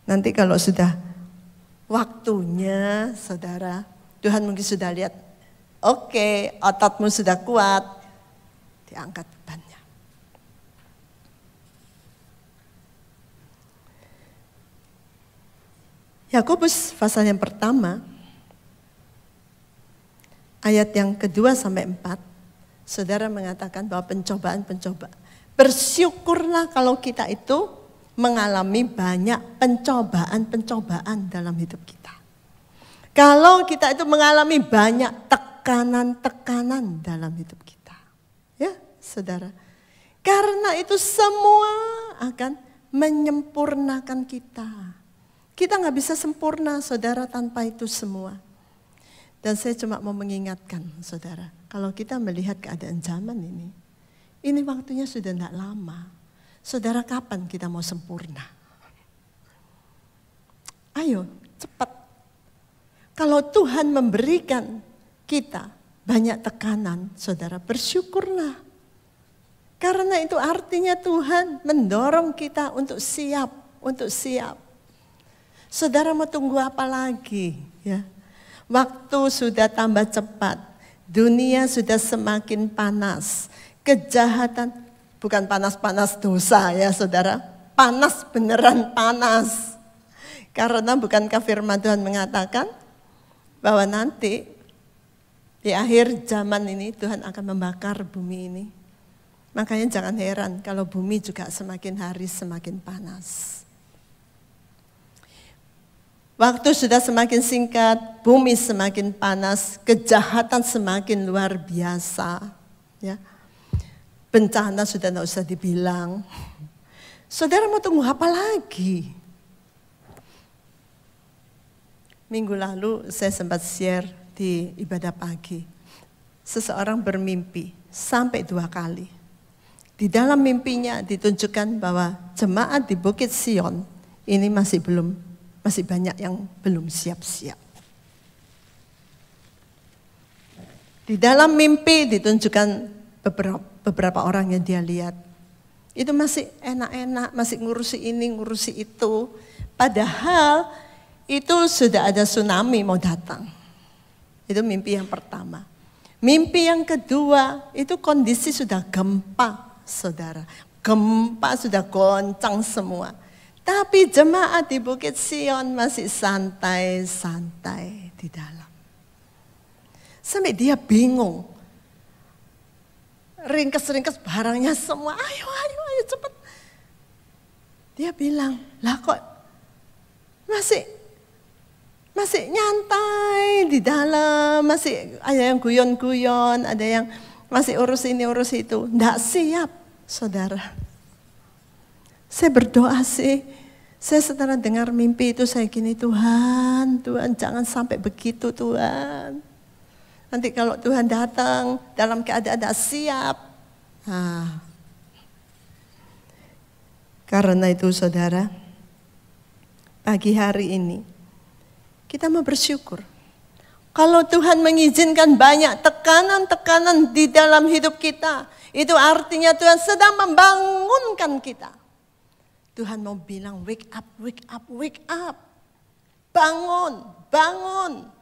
Nanti kalau sudah waktunya, saudara, Tuhan mungkin sudah lihat, oke, okay, ototmu sudah kuat, diangkat bebannya. Yakobus pasal yang pertama ayat yang kedua sampai empat, saudara mengatakan bahwa pencobaan-pencobaan. Bersyukurlah kalau kita itu mengalami banyak pencobaan-pencobaan dalam hidup kita. Kalau kita itu mengalami banyak tekanan-tekanan dalam hidup kita. Ya, saudara. Karena itu semua akan menyempurnakan kita. Kita nggak bisa sempurna, saudara, tanpa itu semua. Dan saya cuma mau mengingatkan saudara, kalau kita melihat keadaan zaman ini, ini waktunya sudah tidak lama. Saudara kapan kita mau sempurna? Ayo cepat. Kalau Tuhan memberikan kita banyak tekanan, saudara bersyukurlah. Karena itu artinya Tuhan mendorong kita untuk siap, untuk siap. Saudara mau tunggu apa lagi? Ya, Waktu sudah tambah cepat, dunia sudah semakin panas. Kejahatan bukan panas-panas dosa ya saudara, panas beneran panas. Karena bukankah firman Tuhan mengatakan bahwa nanti di akhir zaman ini Tuhan akan membakar bumi ini. Makanya jangan heran kalau bumi juga semakin hari semakin panas. Waktu sudah semakin singkat, bumi semakin panas, kejahatan semakin luar biasa. Ya. Bencana sudah tidak usah dibilang. Saudara mau tunggu apa lagi? Minggu lalu saya sempat share di ibadah pagi. Seseorang bermimpi sampai dua kali. Di dalam mimpinya ditunjukkan bahwa jemaat di Bukit Sion ini masih belum masih banyak yang belum siap-siap. Di dalam mimpi ditunjukkan beberapa, beberapa orang yang dia lihat. Itu masih enak-enak, masih ngurusi ini, ngurusi itu. Padahal itu sudah ada tsunami mau datang. Itu mimpi yang pertama. Mimpi yang kedua itu kondisi sudah gempa, saudara. Gempa sudah goncang semua. Tapi jemaat di Bukit Sion masih santai-santai di dalam. Sampai dia bingung. Ringkes-ringkes barangnya semua. Ayo, ayo, ayo cepat. Dia bilang, lah kok masih masih nyantai di dalam, masih ada yang guyon-guyon, ada yang masih urus ini urus itu. Tidak siap, saudara. Saya berdoa sih, saya setelah dengar mimpi itu saya gini, Tuhan, Tuhan jangan sampai begitu Tuhan. Nanti kalau Tuhan datang dalam keadaan tidak siap. Nah. Karena itu saudara, pagi hari ini kita mau bersyukur. Kalau Tuhan mengizinkan banyak tekanan-tekanan di dalam hidup kita, itu artinya Tuhan sedang membangunkan kita. Tuhan mau bilang, wake up, wake up, wake up. Bangun, bangun.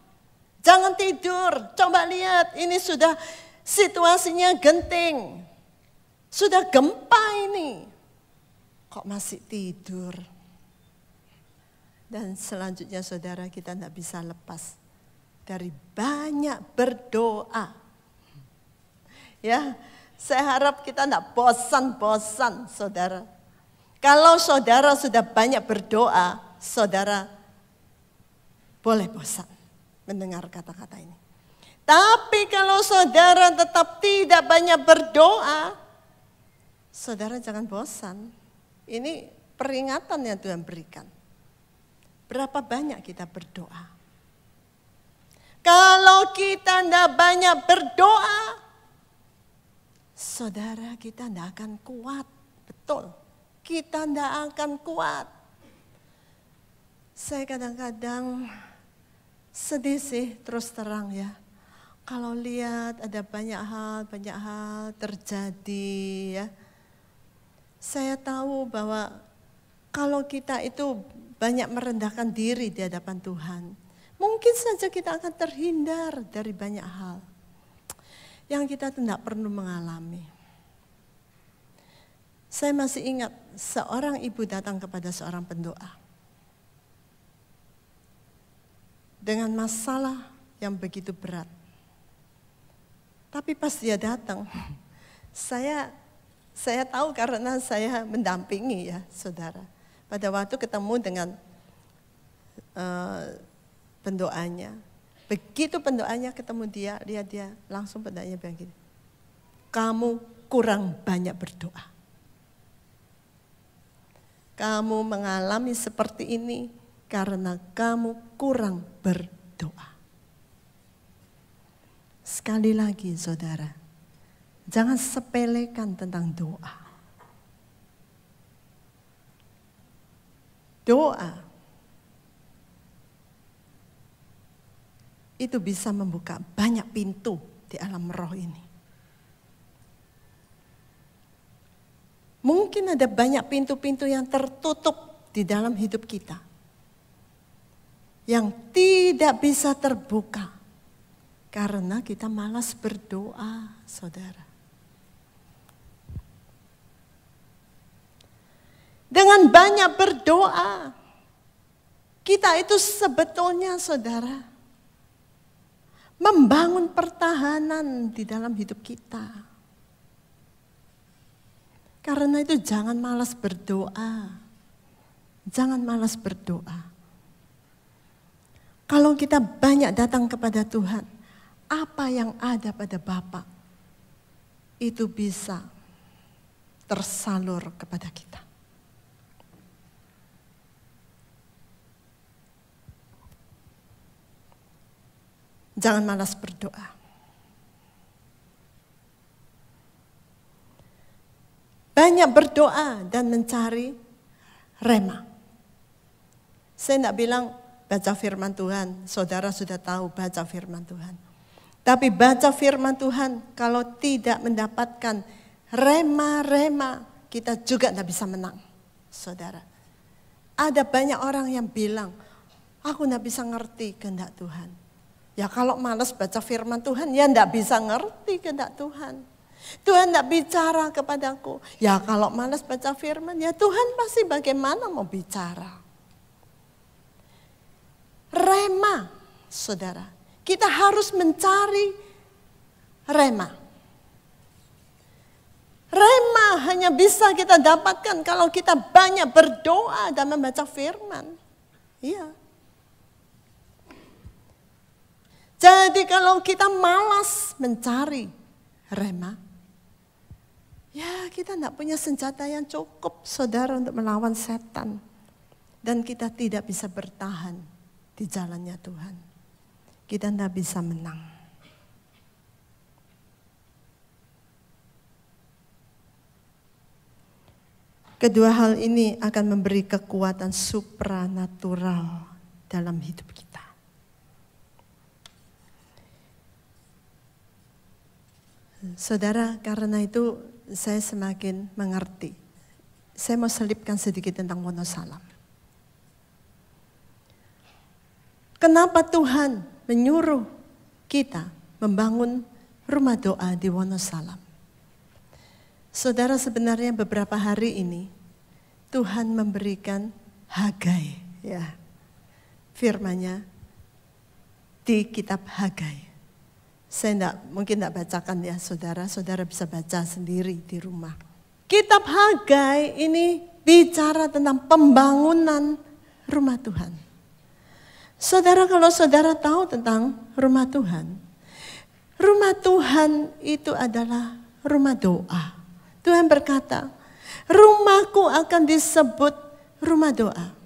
Jangan tidur. Coba lihat, ini sudah situasinya genting. Sudah gempa ini. Kok masih tidur? Dan selanjutnya saudara kita tidak bisa lepas dari banyak berdoa. Ya, saya harap kita tidak bosan-bosan saudara kalau saudara sudah banyak berdoa, saudara boleh bosan mendengar kata-kata ini. Tapi kalau saudara tetap tidak banyak berdoa, saudara jangan bosan. Ini peringatan yang Tuhan berikan. Berapa banyak kita berdoa? Kalau kita tidak banyak berdoa, saudara kita tidak akan kuat. Betul kita tidak akan kuat. Saya kadang-kadang sedih sih terus terang ya. Kalau lihat ada banyak hal, banyak hal terjadi ya. Saya tahu bahwa kalau kita itu banyak merendahkan diri di hadapan Tuhan, mungkin saja kita akan terhindar dari banyak hal yang kita tidak perlu mengalami. Saya masih ingat seorang ibu datang kepada seorang pendoa. Dengan masalah yang begitu berat. Tapi pas dia datang, saya saya tahu karena saya mendampingi ya saudara. Pada waktu ketemu dengan uh, pendoanya, begitu pendoanya ketemu dia, lihat dia langsung pendoanya bilang gini, kamu kurang banyak berdoa kamu mengalami seperti ini karena kamu kurang berdoa. Sekali lagi saudara, jangan sepelekan tentang doa. Doa itu bisa membuka banyak pintu di alam roh ini. Mungkin ada banyak pintu-pintu yang tertutup di dalam hidup kita. Yang tidak bisa terbuka. Karena kita malas berdoa, saudara. Dengan banyak berdoa, kita itu sebetulnya saudara, membangun pertahanan di dalam hidup kita. Karena itu jangan malas berdoa. Jangan malas berdoa. Kalau kita banyak datang kepada Tuhan, apa yang ada pada Bapa itu bisa tersalur kepada kita. Jangan malas berdoa. Banyak berdoa dan mencari rema. Saya tidak bilang baca firman Tuhan, saudara sudah tahu baca firman Tuhan. Tapi baca firman Tuhan kalau tidak mendapatkan rema-rema, kita juga tidak bisa menang, saudara. Ada banyak orang yang bilang, aku tidak bisa ngerti kehendak Tuhan. Ya kalau males baca firman Tuhan, ya tidak bisa ngerti kehendak Tuhan. Tuhan tidak bicara kepadaku. Ya kalau malas baca firman, ya Tuhan pasti bagaimana mau bicara. Rema, saudara. Kita harus mencari rema. Rema hanya bisa kita dapatkan kalau kita banyak berdoa dan membaca firman. Iya. Jadi kalau kita malas mencari rema, ya kita tidak punya senjata yang cukup saudara untuk melawan setan. Dan kita tidak bisa bertahan di jalannya Tuhan. Kita tidak bisa menang. Kedua hal ini akan memberi kekuatan supranatural dalam hidup kita. Saudara, karena itu saya semakin mengerti. Saya mau selipkan sedikit tentang Wonosalam. Kenapa Tuhan menyuruh kita membangun rumah doa di Wonosalam? Saudara, sebenarnya beberapa hari ini Tuhan memberikan Hagai, ya, firmanya di kitab Hagai. Saya enggak, mungkin tidak bacakan ya saudara, saudara bisa baca sendiri di rumah. Kitab Hagai ini bicara tentang pembangunan rumah Tuhan. Saudara kalau saudara tahu tentang rumah Tuhan, rumah Tuhan itu adalah rumah doa. Tuhan berkata, rumahku akan disebut rumah doa.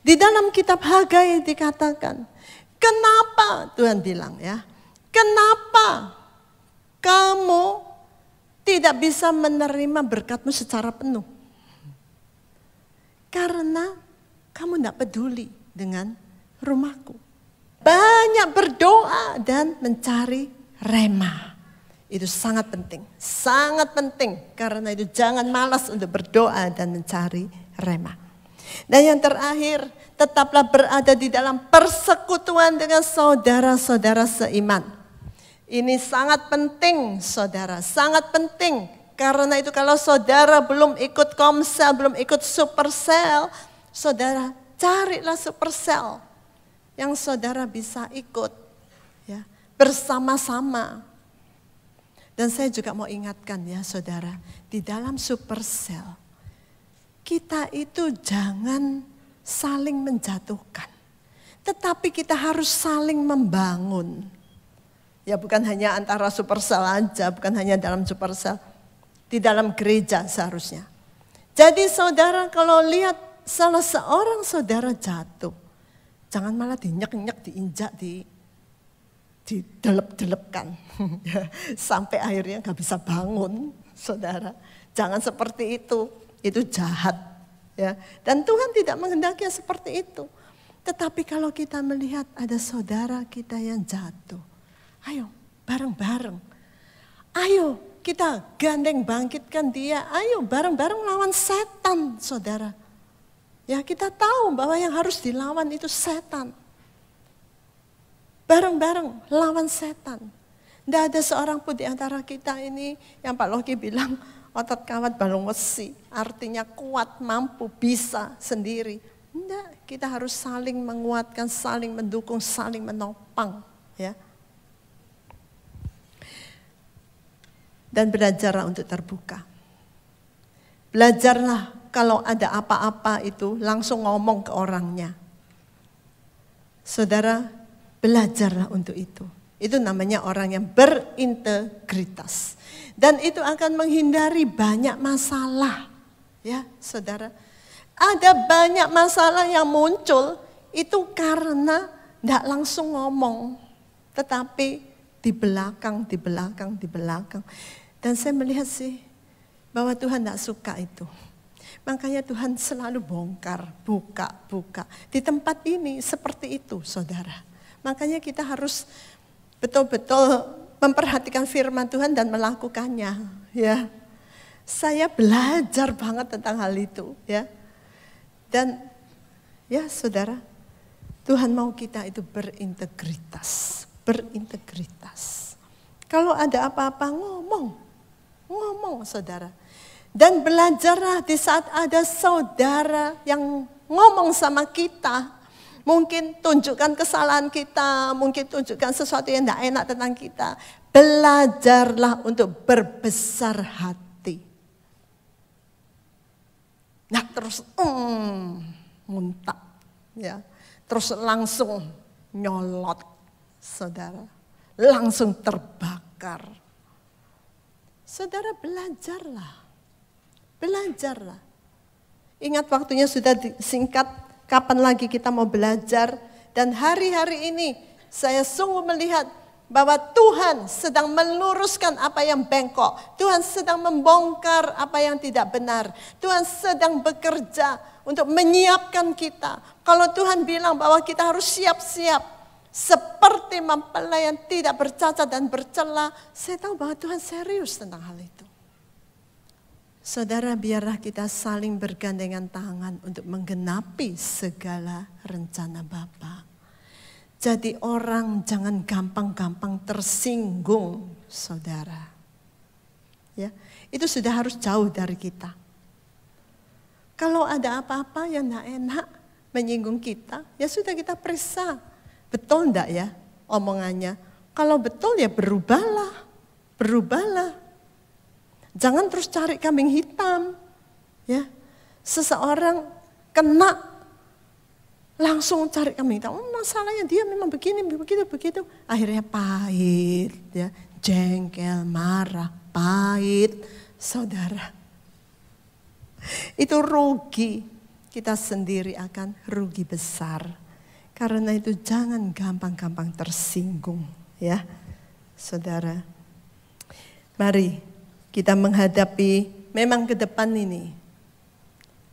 Di dalam kitab Hagai dikatakan, kenapa Tuhan bilang ya, Kenapa kamu tidak bisa menerima berkatmu secara penuh? Karena kamu tidak peduli dengan rumahku. Banyak berdoa dan mencari rema. Itu sangat penting, sangat penting. Karena itu jangan malas untuk berdoa dan mencari rema. Dan yang terakhir, tetaplah berada di dalam persekutuan dengan saudara-saudara seiman. Ini sangat penting saudara, sangat penting. Karena itu kalau saudara belum ikut komsel, belum ikut supersel, saudara carilah supersel yang saudara bisa ikut ya bersama-sama. Dan saya juga mau ingatkan ya saudara, di dalam supersel kita itu jangan saling menjatuhkan. Tetapi kita harus saling membangun. Ya bukan hanya antara supersel aja, bukan hanya dalam supersel. Di dalam gereja seharusnya. Jadi saudara kalau lihat salah seorang saudara jatuh. Jangan malah dinyek-nyek, diinjak, di didelep-delepkan. Sampai akhirnya nggak bisa bangun, saudara. Jangan seperti itu, itu jahat. ya. Dan Tuhan tidak menghendaki seperti itu. Tetapi kalau kita melihat ada saudara kita yang jatuh, Ayo bareng-bareng. Ayo kita gandeng bangkitkan dia. Ayo bareng-bareng lawan setan saudara. Ya kita tahu bahwa yang harus dilawan itu setan. Bareng-bareng lawan setan. Tidak ada seorang pun di antara kita ini yang Pak Loki bilang otot kawat balung wesi. Artinya kuat, mampu, bisa sendiri. Tidak, kita harus saling menguatkan, saling mendukung, saling menopang. Ya. dan belajarlah untuk terbuka. Belajarlah kalau ada apa-apa itu langsung ngomong ke orangnya. Saudara, belajarlah untuk itu. Itu namanya orang yang berintegritas. Dan itu akan menghindari banyak masalah. Ya, saudara. Ada banyak masalah yang muncul itu karena tidak langsung ngomong. Tetapi di belakang, di belakang, di belakang. Dan saya melihat sih bahwa Tuhan tidak suka itu. Makanya Tuhan selalu bongkar, buka, buka. Di tempat ini seperti itu saudara. Makanya kita harus betul-betul memperhatikan firman Tuhan dan melakukannya. Ya, Saya belajar banget tentang hal itu. ya. Dan ya saudara, Tuhan mau kita itu berintegritas. Berintegritas. Kalau ada apa-apa ngomong. Ngomong saudara. Dan belajarlah di saat ada saudara yang ngomong sama kita. Mungkin tunjukkan kesalahan kita, mungkin tunjukkan sesuatu yang tidak enak tentang kita. Belajarlah untuk berbesar hati. Nah terus mm, muntah. Ya. Terus langsung nyolot saudara. Langsung terbakar. Saudara belajarlah. Belajarlah. Ingat waktunya sudah singkat, kapan lagi kita mau belajar. Dan hari-hari ini saya sungguh melihat bahwa Tuhan sedang meluruskan apa yang bengkok. Tuhan sedang membongkar apa yang tidak benar. Tuhan sedang bekerja untuk menyiapkan kita. Kalau Tuhan bilang bahwa kita harus siap-siap seperti mempelai yang tidak bercacat dan bercela, saya tahu bahwa Tuhan serius tentang hal itu. Saudara, biarlah kita saling bergandengan tangan untuk menggenapi segala rencana Bapa. Jadi orang jangan gampang-gampang tersinggung, saudara. Ya, itu sudah harus jauh dari kita. Kalau ada apa-apa yang tidak enak menyinggung kita, ya sudah kita periksa. Betul enggak ya omongannya? Kalau betul ya berubahlah, berubahlah. Jangan terus cari kambing hitam. Ya. Seseorang kena langsung cari kambing hitam. Oh, masalahnya dia memang begini, begitu, begitu. Akhirnya pahit, ya, jengkel, marah, pahit, saudara. Itu rugi. Kita sendiri akan rugi besar. Karena itu jangan gampang-gampang tersinggung, ya, saudara. Mari kita menghadapi memang ke depan ini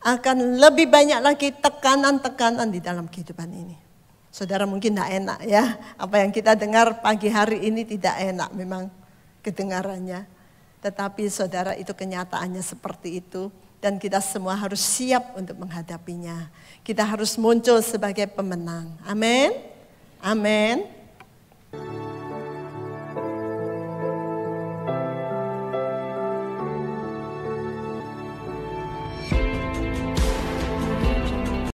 akan lebih banyak lagi tekanan-tekanan di dalam kehidupan ini. Saudara mungkin tidak enak ya, apa yang kita dengar pagi hari ini tidak enak memang kedengarannya. Tetapi saudara itu kenyataannya seperti itu dan kita semua harus siap untuk menghadapinya. Kita harus muncul sebagai pemenang. Amin. Amin.